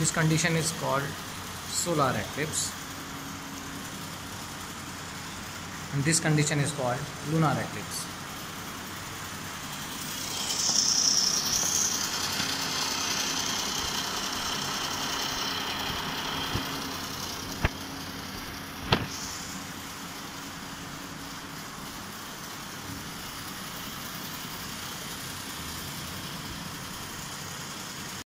This condition is called solar eclipse and this condition is called lunar eclipse.